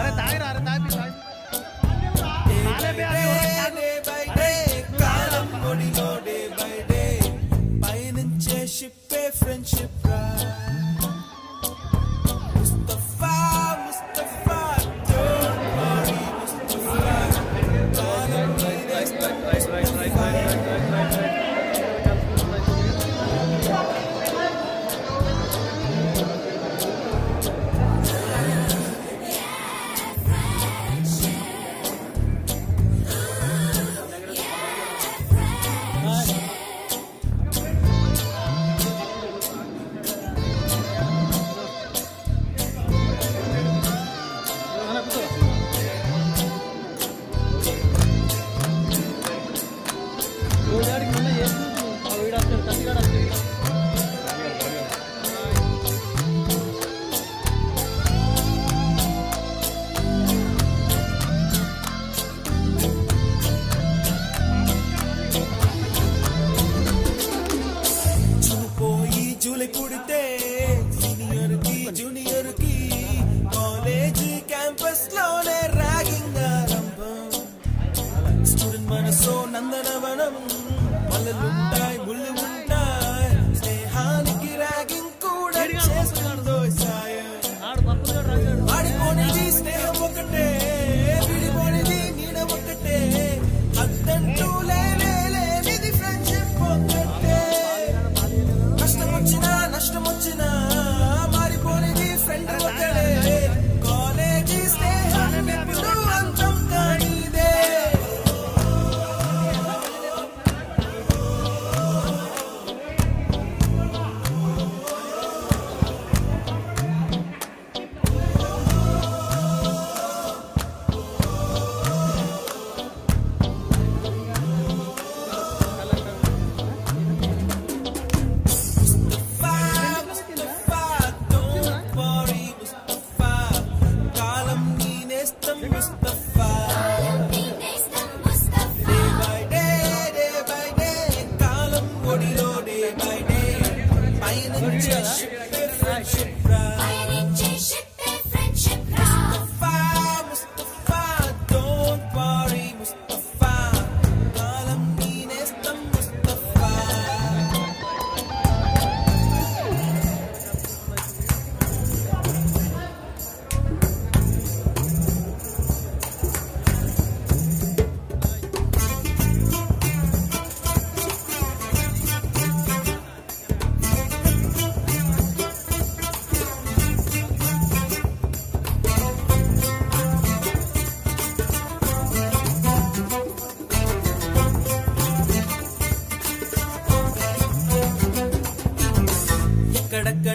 అరే తాగిరా అరే తాగి ఒకటే విడిపోనిది నేను ఒకటే. అద్దంటూ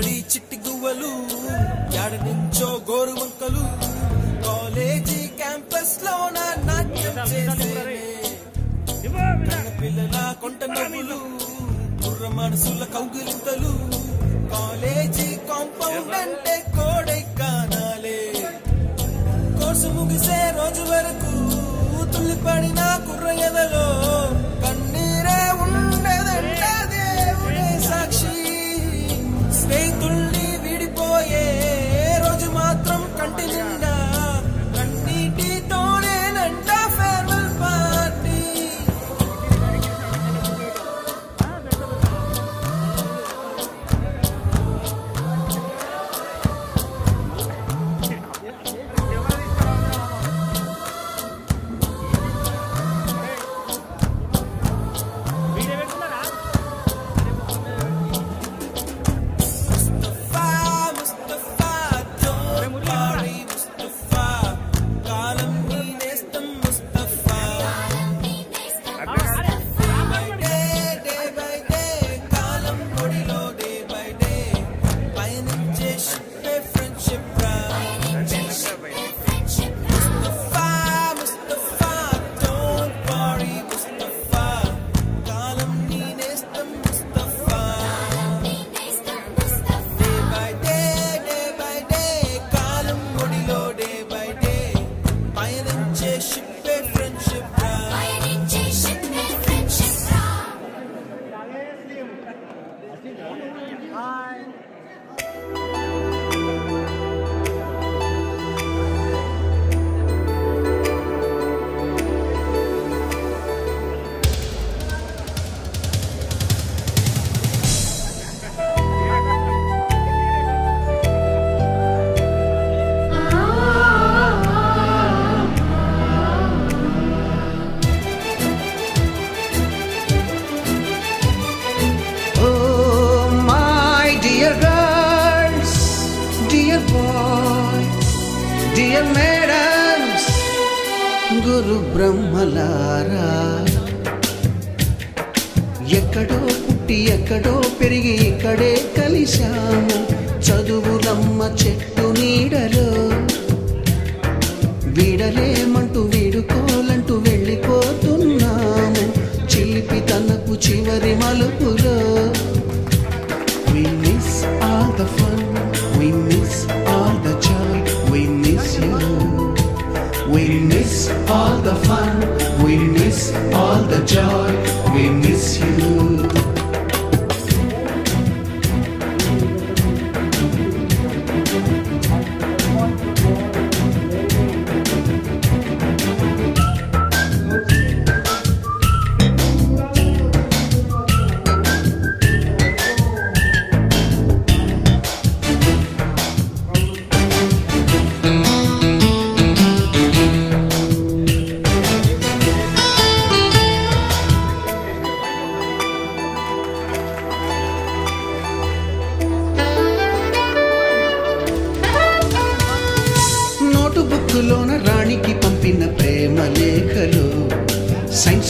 కడి చిట్టి గువ్వలు ఎడ నుంచో గోరు వంకలు కాలేజీ క్యాంపస్లో నా నాట్యం చేసేనే. పిల్లల కొంట నవ్వులు కుర్ర మనసుల కౌగిలింతలు. కాలేజీ కాంపౌండ్ అంటే కోడై డియర్ మేడమ్స్ గురు బ్రహ్మలారా. ఎక్కడో పుట్టి ఎక్కడో పెరిగి ఇక్కడే కలిశాము. చదువులమ్మ చెట్టు నీడలో. వీడలేమంటూ all the joy,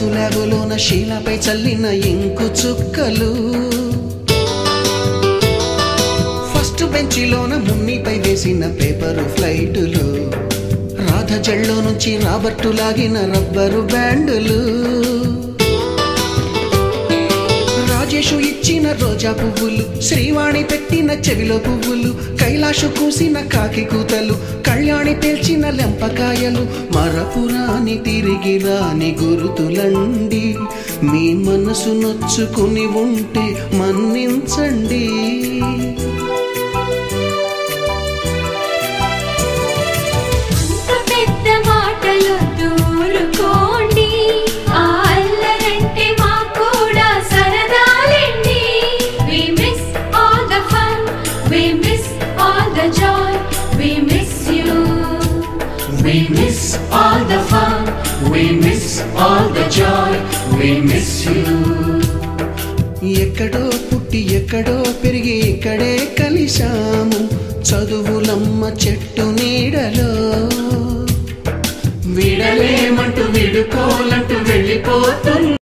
సైన్సు ల్యాబులోన శీలపై చల్లిన ఇంకు చుక్కలు. ఫస్ట్ బెంచిలోన మున్నిపై వేసిన పేపరు ఫ్లైటులు. రాధ జల్లో నుంచి రాబర్టు లాగిన రబ్బరు బ్యాండులు. రాజేషు ఇచ్చిన రోజా పువ్వులు శ్రీవాణి పెట్టిన చెవిలో పువ్వులు కైలాషు కూసిన కాకి కూతలు కళ్యాణి పేల్చిన లెంపకాయలు మరపురాని తిరిగి రాని గురుతులండి. మీ మనసు నొచ్చుకుని ఉంటే మన్నించండి. All the joy, we miss you. ఎక్కడో పుట్టి ఎక్కడో పెరిగి ఇక్కడే కలిశాము. చదువులమ్మ చెట్టు నీడలో. విడలేమంటూ విడుకోలంటూ వెళ్ళిపోతున్నా.